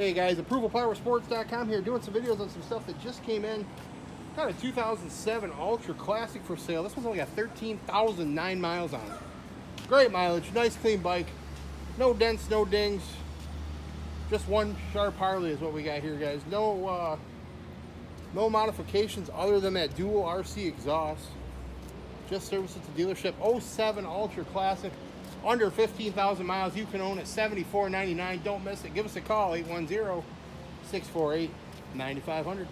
Hey guys, ApprovalPowerSports.com here doing some videos on some stuff that just came in. Got a 2007 Ultra Classic for sale. This one's only got 13,009 miles on it. Great mileage, nice clean bike. No dents, no dings. Just one sharp Harley is what we got here, guys. No, uh, no modifications other than that dual RC exhaust. Just service at the dealership. 07 Ultra Classic under 15,000 miles. You can own it $74.99. Don't miss it. Give us a call, 810 648 9500.